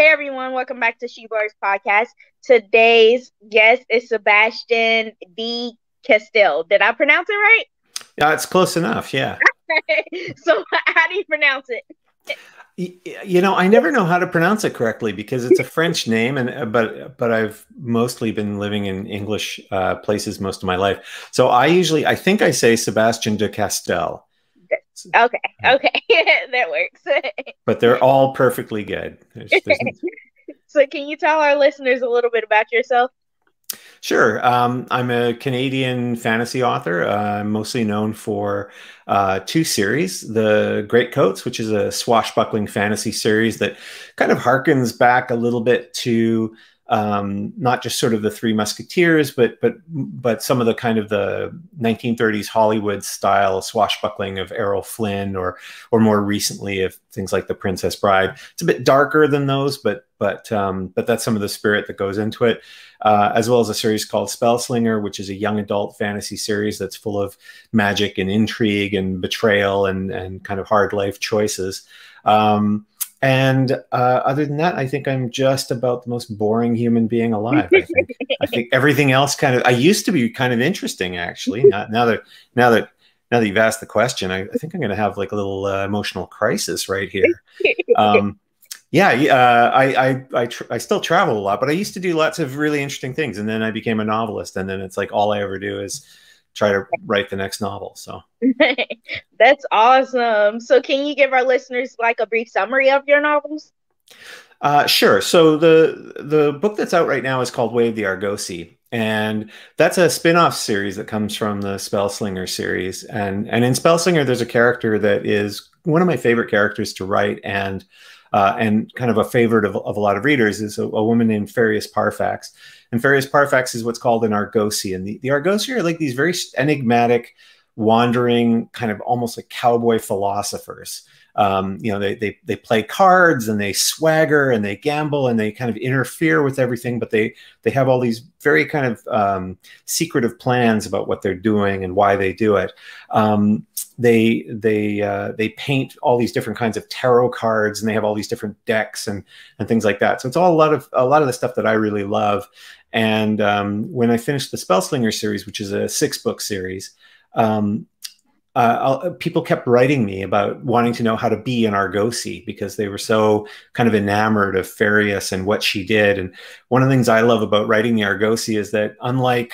Hey everyone, welcome back to She Blurbs Podcast. Today's guest is Sebastien de Castell. Did I pronounce it right? Yeah, it's close enough. Yeah. so, how do you pronounce it? You know, I never know how to pronounce it correctly because it's a French name, and uh, but but I've mostly been living in English uh, places most of my life. So I usually, I think I say Sebastien de Castell. Okay, okay, that works. but they're all perfectly good. There's, there's... so, can you tell our listeners a little bit about yourself? Sure. Um, I'm a Canadian fantasy author. Uh, I'm mostly known for uh, two series The Greatcoats, which is a swashbuckling fantasy series that kind of harkens back a little bit to um, not just sort of the Three Musketeers, but but but some of the kind of the 1930s Hollywood style swashbuckling of Errol Flynn, or or more recently of things like The Princess Bride. It's a bit darker than those, but but um, but that's some of the spirit that goes into it, uh, as well as a series called Spellslinger, which is a young adult fantasy series that's full of magic and intrigue and betrayal and and kind of hard life choices. Um, and uh, other than that, I think I'm just about the most boring human being alive. I think, I think everything else kind of. I used to be kind of interesting, actually. Now, now that now that now that you've asked the question, I, I think I'm going to have like a little uh, emotional crisis right here. Um, yeah, uh, I I I, I, still travel a lot, but I used to do lots of really interesting things, and then I became a novelist, and then it's like all I ever do is try to write the next novel. So that's awesome. So can you give our listeners like a brief summary of your novels? Uh, sure. So the the book that's out right now is called of the Argosi, and that's a spin-off series that comes from the Spellslinger series. And and in Spellslinger, there's a character that is one of my favorite characters to write, and uh, and kind of a favorite of, of a lot of readers is a, a woman named Ferius Parfax. And Ferius Parfax is what's called an Argosian. The, the Argosi are like these very enigmatic, wandering, kind of almost like cowboy philosophers. Um, you know, they, they, they play cards and they swagger and they gamble and they kind of interfere with everything, but they, they have all these very kind of um, secretive plans about what they're doing and why they do it. Um, they they uh, they paint all these different kinds of tarot cards and they have all these different decks and and things like that. So it's all a lot of a lot of the stuff that I really love. And um, when I finished the Spellslinger series, which is a six book series, um, uh, people kept writing me about wanting to know how to be an Argosi because they were so kind of enamored of Ferius and what she did. And one of the things I love about writing the Argosi is that unlike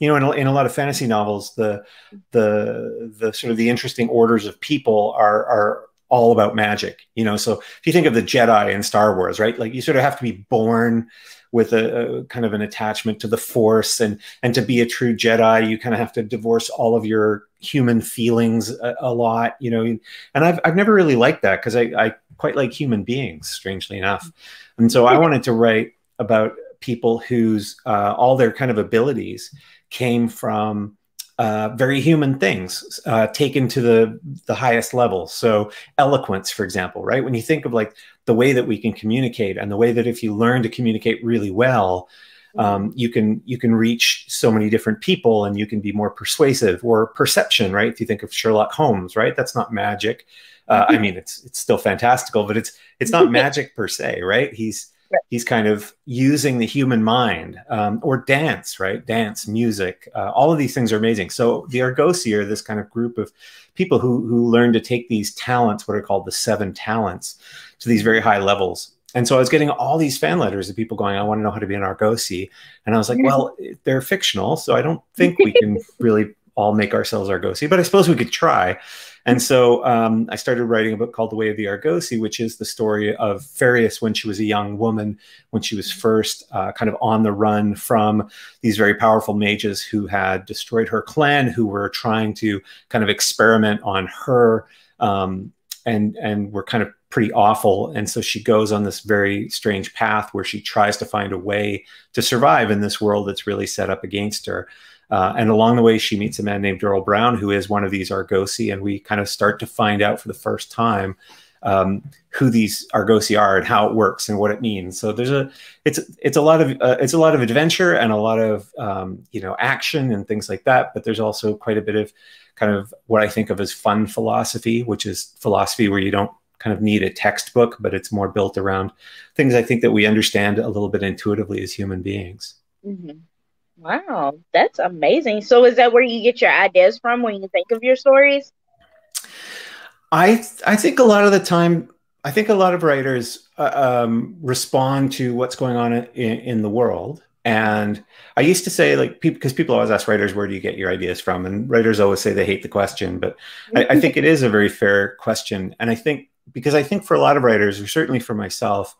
you know, in a, in a lot of fantasy novels, the the the sort of the interesting orders of people are are all about magic. You know, so if you think of the Jedi in Star Wars, right? Like you sort of have to be born with a, a, kind of an attachment to the force and and to be a true jedi you kind of have to divorce all of your human feelings a, a lot you know and i've, I've never really liked that because I, I quite like human beings strangely enough. And so i wanted to write about people whose uh, all their kind of abilities came from uh, very human things uh, taken to the the highest level. So eloquence, for example, right? When you think of like the way that we can communicate and the way that if you learn to communicate really well, um, you can you can reach so many different people and you can be more persuasive. Or perception, right? If you think of Sherlock Holmes, right? That's not magic. Uh, I mean, it's it's still fantastical, but it's it's not magic per se, right? He's he's kind of using the human mind um, or dance right? Dance music uh, all of these things are amazing. So the argosi are this kind of group of people who who learn to take these talents what are called the seven talents to these very high levels. And so i was getting all these fan letters of people going i want to know how to be an argosi. And i was like well they're fictional so i don't think we can really all make ourselves argosi but i suppose we could try and so um, I started writing a book called The Way of the Argosi, which is the story of Ferius when she was a young woman, when she was first uh, kind of on the run from these very powerful mages who had destroyed her clan, who were trying to kind of experiment on her. Um, and and were kind of pretty awful. And so she goes on this very strange path where she tries to find a way to survive in this world that's really set up against her. Uh, and along the way, she meets a man named Durral Brown, who is one of these Argosi, and we kind of start to find out for the first time um, who these Argosi are and how it works and what it means. So there's a it's it's a lot of uh, it's a lot of adventure and a lot of um, you know action and things like that. But there's also quite a bit of kind of what I think of as fun philosophy, which is philosophy where you don't kind of need a textbook, but it's more built around things I think that we understand a little bit intuitively as human beings. Mm-hmm. Wow, that's amazing. So, is that where you get your ideas from when you think of your stories? I I think a lot of the time, I think a lot of writers uh, um, respond to what's going on in, in the world. And I used to say, like, because people, always ask writers, where do you get your ideas from? And writers always say they hate the question, but I, I think it is a very fair question. And I think because I think for a lot of writers, or certainly for myself,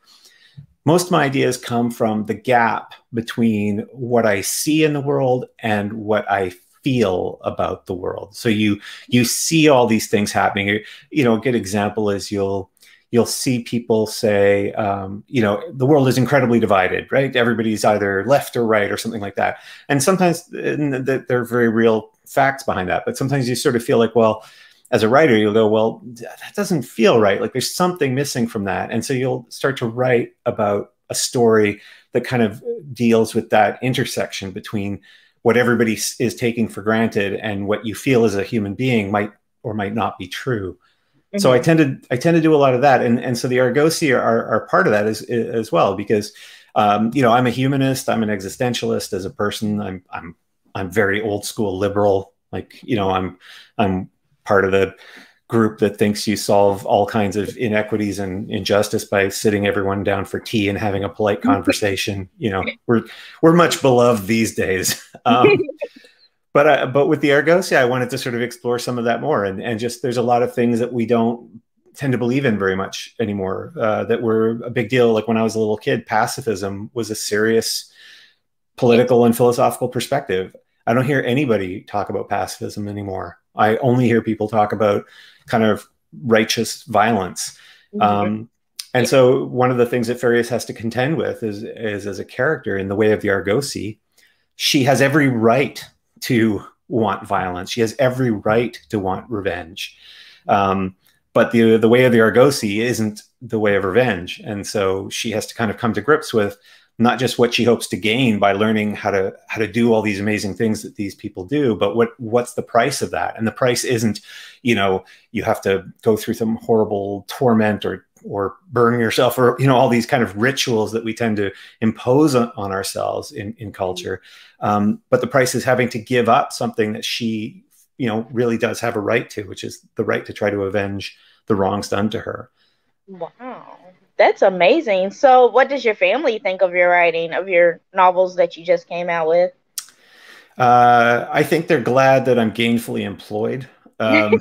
most of my ideas come from the gap between what I see in the world and what I feel about the world. So you you see all these things happening. You know, a good example is you'll you'll see people say, um, you know, the world is incredibly divided, right? Everybody's either left or right or something like that. And sometimes and there are very real facts behind that. But sometimes you sort of feel like, well, as a writer, you'll go, well, that doesn't feel right. Like there's something missing from that. And so you'll start to write about a story that kind of deals with that intersection between what everybody is taking for granted and what you feel as a human being might or might not be true. Mm-hmm. So I mm-hmm. tend to I tend to do a lot of that, and and so the Argosi are, are, are part of that as as well because um, you know I'm a humanist, I'm an existentialist as a person. I'm I'm I'm very old school liberal. Like you know I'm I'm part of the group that thinks you solve all kinds of inequities and injustice by sitting everyone down for tea and having a polite conversation. You know, we're we're much beloved these days. Um, but uh, but with the Argosi, I wanted to sort of explore some of that more, and and just there's a lot of things that we don't tend to believe in very much anymore uh, that were a big deal. Like when I was a little kid, pacifism was a serious political and philosophical perspective. I don't hear anybody talk about pacifism anymore. I only hear people talk about kind of righteous violence. Mm-hmm. Um, and so one of the things that Ferius has to contend with is, is as a character in the way of the Argosi, she has every right to want violence. She has every right to want revenge. Um, but the the way of the Argosi isn't the way of revenge, and so she has to kind of come to grips with not just what she hopes to gain by learning how to how to do all these amazing things that these people do, but what what's the price of that? And the price isn't, you know, you have to go through some horrible torment or or burn yourself or you know all these kind of rituals that we tend to impose on, on ourselves in, in culture. Um, but the price is having to give up something that she you know really does have a right to which is the right to try to avenge the wrongs done to her. Wow that's amazing so what does your family think of your writing of your novels that you just came out with uh, i think they're glad that i'm gainfully employed um,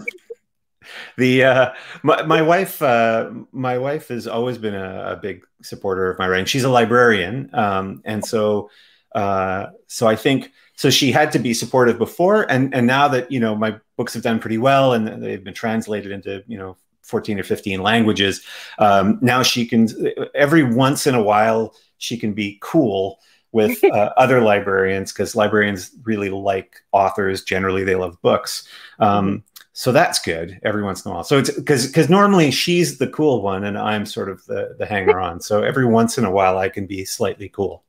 the uh, my, my wife uh, my wife has always been a, a, big supporter of my writing. She's a librarian, um, and so uh, so I think so. She had to be supportive before, and and now that you know my books have done pretty well and they've been translated into you know 14 or 15 languages. Um, now she can every once in a while she can be cool with uh, other librarians because librarians really like authors. Generally, they love books. Um, so that's good every once in a while. So it's because because normally she's the cool one and I'm sort of the the hanger on. So every once in a while I can be slightly cool.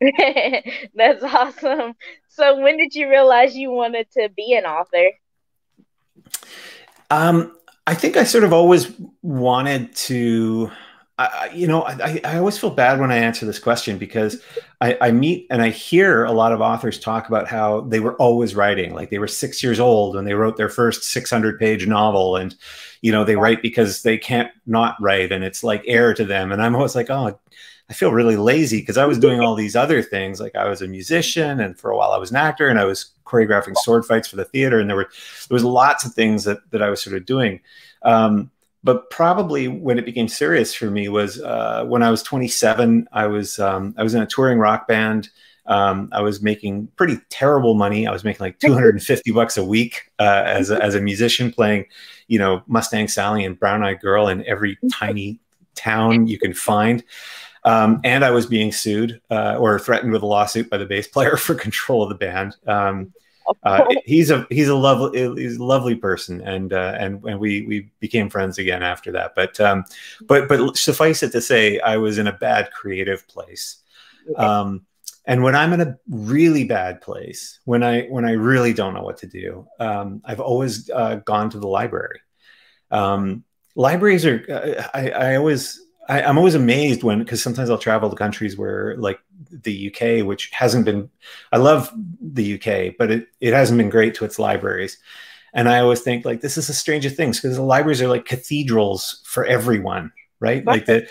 that's awesome. So when did you realize you wanted to be an author? Um, I think I sort of always wanted to I, you know, I, I always feel bad when I answer this question because I, I meet and I hear a lot of authors talk about how they were always writing, like they were six years old when they wrote their first 600 page novel. And, you know, they write because they can't not write and it's like air to them. And I'm always like, oh, I feel really lazy because I was doing all these other things. Like I was a musician and for a while I was an actor and I was choreographing sword fights for the theater. And there were, there was lots of things that, that I was sort of doing. Um, but probably when it became serious for me was uh, when I was 27. I was um, I was in a touring rock band. Um, I was making pretty terrible money. I was making like 250 bucks a week uh, as a, as a musician, playing, you know, Mustang Sally and Brown Eyed Girl in every tiny town you can find. Um, and I was being sued uh, or threatened with a lawsuit by the bass player for control of the band. Um, uh, he's a he's a lovely he's a lovely person, and uh, and and we we became friends again after that. But um, but but suffice it to say, I was in a bad creative place. Um, and when I'm in a really bad place, when I when I really don't know what to do, um, I've always uh, gone to the library. Um, libraries are. Uh, I, I always I, am always amazed when because sometimes I'll travel to countries where like the UK, which hasn't been. I love the UK, but it it hasn't been great to its libraries. And I always think like this is the strangest things because the libraries are like cathedrals for everyone, right? Like that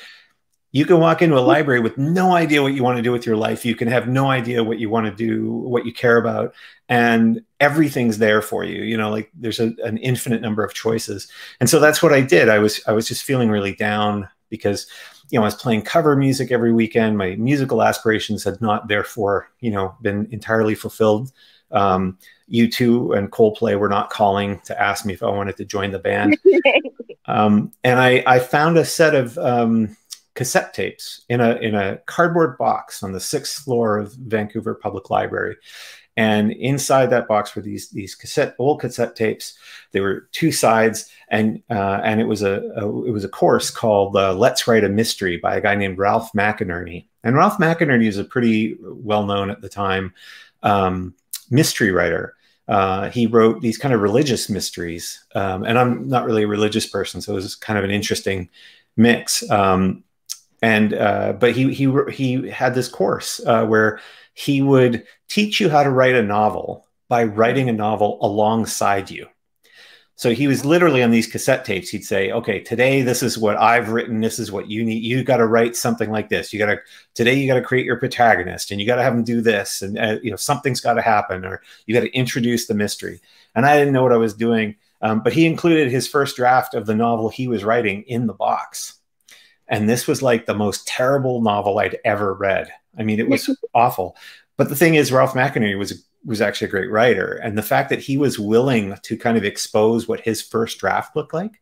you can walk into a library with no idea what you want to do with your life. You can have no idea what you want to do, what you care about, and everything's there for you. You know, like there's a, an infinite number of choices. And so that's what I did. I was I was just feeling really down because you know I was playing cover music every weekend. My musical aspirations had not therefore you know been entirely fulfilled. Um, U2 and Coldplay were not calling to ask me if I wanted to join the band. um, and I, I, found a set of um, cassette tapes in a, in a cardboard box on the sixth floor of Vancouver Public Library. And inside that box were these these cassette old cassette tapes. There were two sides, and uh, and it was a, a, it was a course called uh, "Let's Write a Mystery" by a guy named Ralph McInerny. And Ralph McInerny is a pretty well known at the time um, mystery writer. Uh, he wrote these kind of religious mysteries, um, and I'm not really a religious person, so it was kind of an interesting mix. Um, and uh, but he he he had this course uh, where he would teach you how to write a novel by writing a novel alongside you. So he was literally on these cassette tapes. He'd say, "Okay, today this is what I've written. This is what you need. You got to write something like this. You got to today you got to create your protagonist, and you got to have them do this, and uh, you know something's got to happen, or you got to introduce the mystery." And I didn't know what I was doing, um, but he included his first draft of the novel he was writing in the box, and this was like the most terrible novel I'd ever read. I mean, it was awful. But the thing is, Ralph McInerny was was actually a great writer, and the fact that he was willing to kind of expose what his first draft looked like,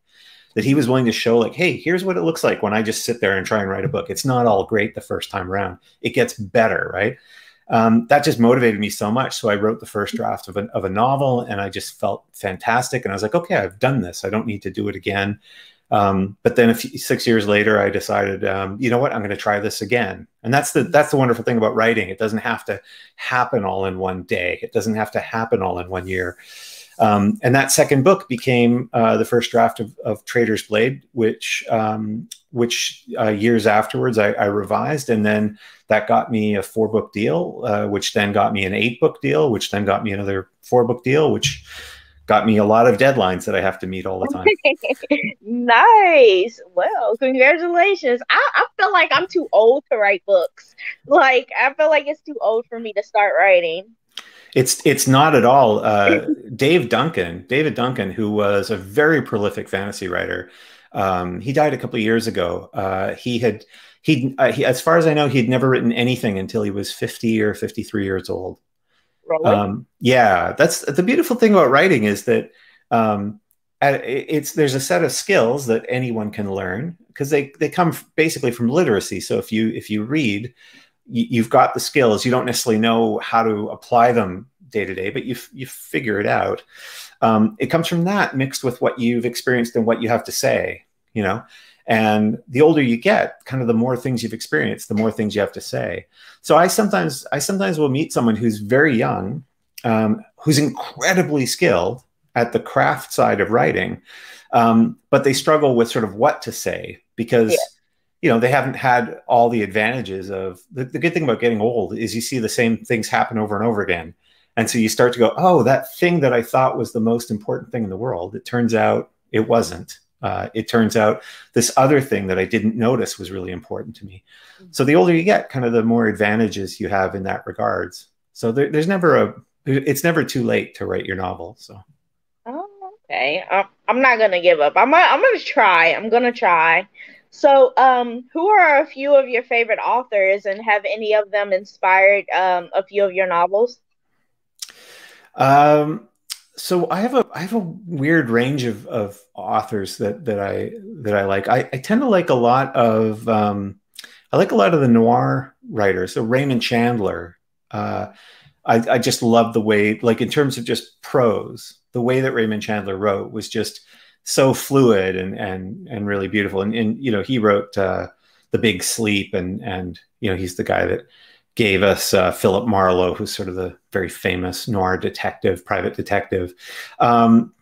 that he was willing to show, like, hey, here's what it looks like when I just sit there and try and write a book. It's not all great the first time around; it gets better, right? Um, that just motivated me so much. So I wrote the first draft of, an, of a novel, and I just felt fantastic. And I was like, okay, I've done this. I don't need to do it again. Um, but then few, six years later, I decided, um, you know what, I'm going to try this again. And that's the that's the wonderful thing about writing. It doesn't have to happen all in one day. It doesn't have to happen all in one year. Um, and that second book became uh, the first draft of, of Traitor's Blade, which um, which uh, years afterwards I, I, revised, and then that got me a four book deal, uh, which then got me an eight book deal, which then got me another four book deal, which got me a lot of deadlines that I have to meet all the time. nice. Well, congratulations. I, I feel like I'm too old to write books. Like I feel like it's too old for me to start writing. It's it's not at all. Uh, Dave Duncan, David Duncan, who was a very prolific fantasy writer, um, he died a couple of years ago. Uh, he had he, uh, he, as far as I know, he'd never written anything until he was fifty or fifty three years old. Um, yeah, that's the beautiful thing about writing is that um, it's there's a set of skills that anyone can learn because they they come basically from literacy. So if you if you read, you, have got the skills. You don't necessarily know how to apply them day to day, but you you figure it out. Um, it comes from that mixed with what you've experienced and what you have to say. You know, and the older you get, kind of the more things you've experienced, the more things you have to say. So I sometimes I sometimes will meet someone who's very young, um, who's incredibly skilled at the craft side of writing, um, but they struggle with sort of what to say because. Yeah. You know, they haven't had all the advantages of the, the good thing about getting old is you see the same things happen over and over again. And so you start to go, oh, that thing that I thought was the most important thing in the world, it turns out it wasn't uh, it turns out this other thing that I didn't notice was really important to me. So the older you get, kind of the more advantages you have in that regards. So there, there's never a, it's never too late to write your novel. So. Oh, okay. I'm not gonna give up. I'm I'm gonna try. I'm gonna try. So, um, who are a few of your favorite authors, and have any of them inspired um, a few of your novels? Um, so I have a I have a weird range of, of authors that that I that I like. I, I tend to like a lot of um, I like a lot of the noir writers. So Raymond Chandler, uh, I, I just love the way like in terms of just prose, the way that Raymond Chandler wrote was just so fluid and and and really beautiful. And, and you know he wrote uh, the Big Sleep and and you know he's the guy that gave us uh, Philip Marlowe, who's sort of the very famous noir detective, private detective. Um,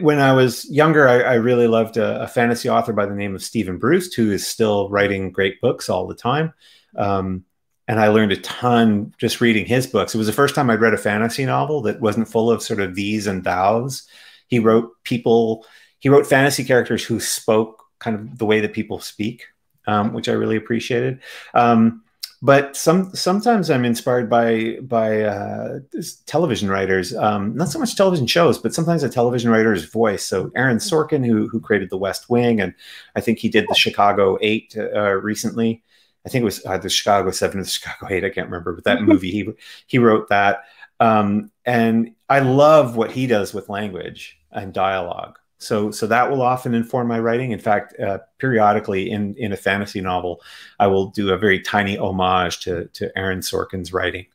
when I was younger, I, I really loved a, a, fantasy author by the name of Steven Brust, who is still writing great books all the time. Um, and I learned a ton just reading his books. It was the first time I'd read a fantasy novel that wasn't full of sort of these and thous. He wrote people, he wrote fantasy characters who spoke kind of the way that people speak, um, which I really appreciated. Um, but some sometimes I'm inspired by by uh, television writers. Um, not so much television shows, but sometimes a television writer's voice. So Aaron Sorkin, who who created The West Wing, and I think he did the Chicago Eight uh, recently. I think it was uh, the Chicago Seven or the Chicago Eight. I can't remember, but that movie he he wrote that. Um, and I love what he does with language and dialogue. So, so that will often inform my writing. In fact, uh, periodically in in a fantasy novel, I will do a very tiny homage to to Aaron Sorkin's writing.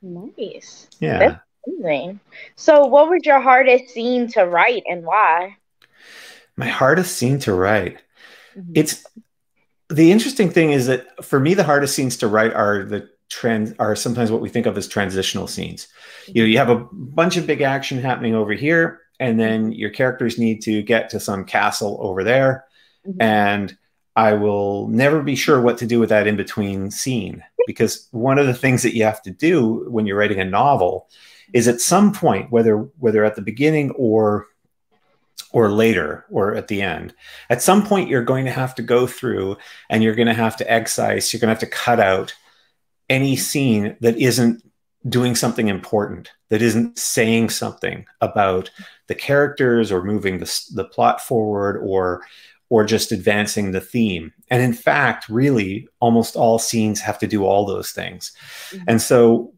Nice. Yeah. That's amazing. So, what was your hardest scene to write, and why? My hardest scene to write. Mm-hmm. It's the interesting thing is that for me, the hardest scenes to write are the trend are sometimes what we think of as transitional scenes. You know, you have a bunch of big action happening over here and then your characters need to get to some castle over there mm-hmm. and i will never be sure what to do with that in between scene because one of the things that you have to do when you're writing a novel is at some point whether whether at the beginning or or later or at the end at some point you're going to have to go through and you're going to have to excise you're going to have to cut out any scene that isn't doing something important that isn't saying something about the characters or moving the, the plot forward or or just advancing the theme and in fact really almost all scenes have to do all those things mm-hmm. and so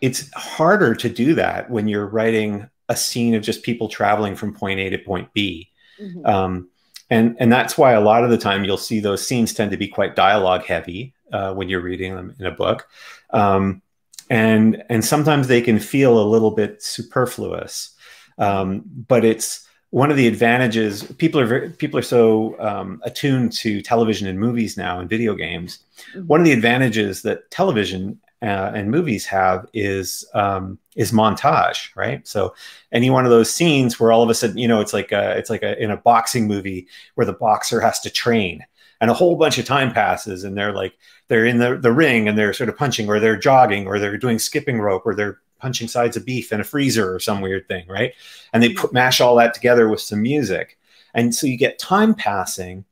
it's harder to do that when you're writing a scene of just people traveling from point a to point b mm-hmm. um, and and that's why a lot of the time you'll see those scenes tend to be quite dialogue heavy uh, when you're reading them in a book um, and and sometimes they can feel a little bit superfluous um, but it's one of the advantages people are very, people are so um, attuned to television and movies now and video games mm-hmm. one of the advantages that television uh, and movies have is um, is montage, right? So any one of those scenes where all of a sudden, you know, it's like a, it's like a, in a boxing movie where the boxer has to train, and a whole bunch of time passes and they're like they're in the, the ring and they're sort of punching or they're jogging or they're doing skipping rope or they're punching sides of beef in a freezer or some weird thing right? And they put mash all that together with some music. And so you get time passing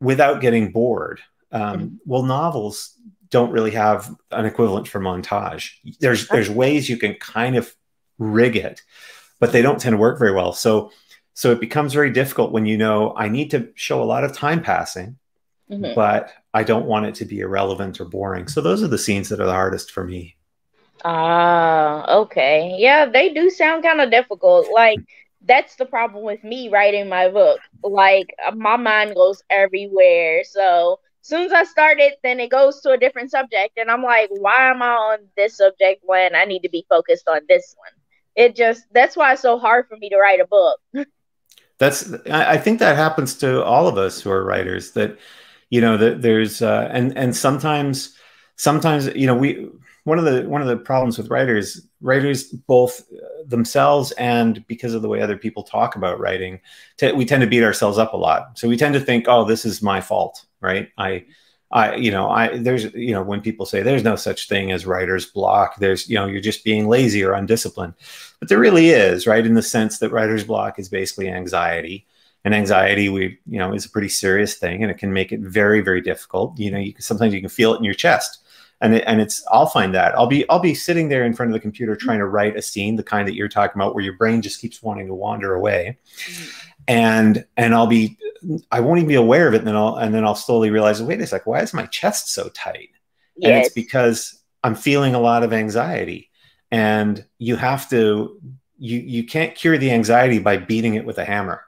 without getting bored. Um, mm-hmm. well novels don't really have an equivalent for montage. There's there's ways you can kind of rig it but they don't tend to work very well. So so it becomes very difficult when you know i need to show a lot of time passing mm-hmm. but I don't want it to be irrelevant or boring. So those are the scenes that are the hardest for me. Ah, uh, okay. Yeah, they do sound kind of difficult. Like that's the problem with me writing my book. Like my mind goes everywhere. So as soon as I start it, then it goes to a different subject, and I'm like, why am I on this subject when I need to be focused on this one? It just that's why it's so hard for me to write a book. that's I think that happens to all of us who are writers. That you know that there's uh, and and sometimes sometimes you know we one of the one of the problems with writers writers both themselves and because of the way other people talk about writing we tend to beat ourselves up a lot. So we tend to think oh this is my fault right? I i you know i there's you know when people say there's no such thing as writer's block there's you know you're just being lazy or undisciplined. But there really is right? In the sense that writer's block is basically anxiety and anxiety we you know is a pretty serious thing and it can make it very very difficult. You know you can, sometimes you can feel it in your chest and it, and it's i'll find that. I'll be i'll be sitting there in front of the computer trying to write a scene the kind that you're talking about where your brain just keeps wanting to wander away. Mm-hmm. and and i'll be i won't even be aware of it and then i'll and then i'll slowly realize wait a sec why is my chest so tight? Yes. and it's because i'm feeling a lot of anxiety. And you have to you you can't cure the anxiety by beating it with a hammer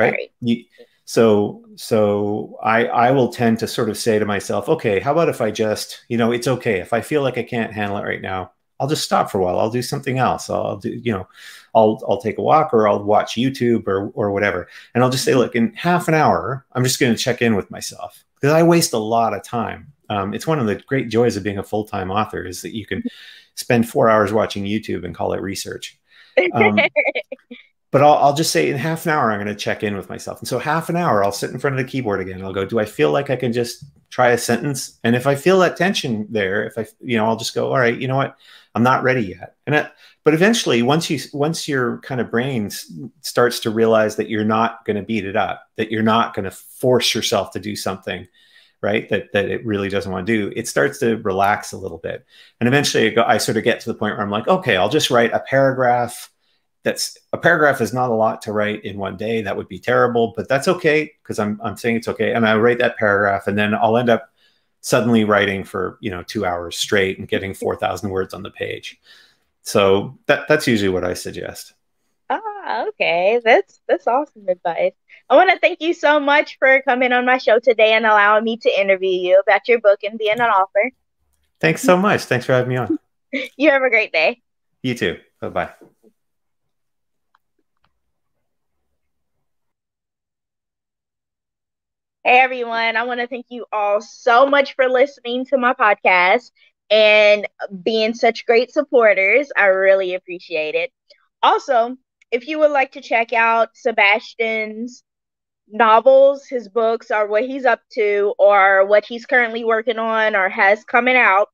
right? right. You, so so I I will tend to sort of say to myself, okay, how about if I just, you know, it's okay if I feel like I can't handle it right now, I'll just stop for a while. I'll do something else. I'll do, you know, I'll I'll take a walk or I'll watch YouTube or or whatever, and I'll just say, look, in half an hour, I'm just going to check in with myself because I waste a lot of time. Um, it's one of the great joys of being a full time author is that you can spend four hours watching YouTube and call it research. Um, but I'll, I'll just say in half an hour, I'm going to check in with myself. And so half an hour, I'll sit in front of the keyboard again. I'll go, do I feel like I can just try a sentence? And if I feel that tension there, if I, you know, I'll just go, all right, you know what? I'm not ready yet. And it, but eventually, once you, once your kind of brain starts to realize that you're not going to beat it up, that you're not going to force yourself to do something, right that that it really doesn't want to do it starts to relax a little bit and eventually I, go, I sort of get to the point where i'm like okay i'll just write a paragraph that's a paragraph is not a lot to write in one day that would be terrible but that's okay because i'm i'm saying it's okay and i write that paragraph and then i'll end up suddenly writing for you know two hours straight and getting 4000 words on the page so that that's usually what i suggest ah okay that's that's awesome advice I want to thank you so much for coming on my show today and allowing me to interview you about your book and being an author. Thanks so much. Thanks for having me on. you have a great day. You too. Bye bye. Hey everyone, I want to thank you all so much for listening to my podcast and being such great supporters. I really appreciate it. Also, if you would like to check out Sebastian's novels, his books, or what he's up to, or what he's currently working on or has coming out,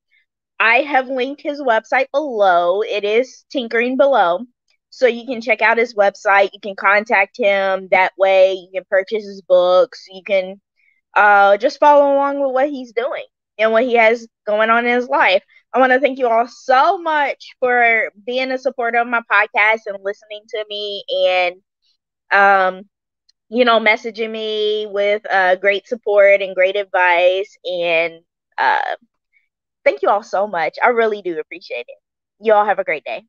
I have linked his website below. It is Tinkering Below. So you can check out his website. You can contact him that way. You can purchase his books. You can uh, just follow along with what he's doing and what he has going on in his life. I want to thank you all so much for being a supporter of my podcast and listening to me and um you know, messaging me with uh, great support and great advice. And uh, thank you all so much. I really do appreciate it. You all have a great day.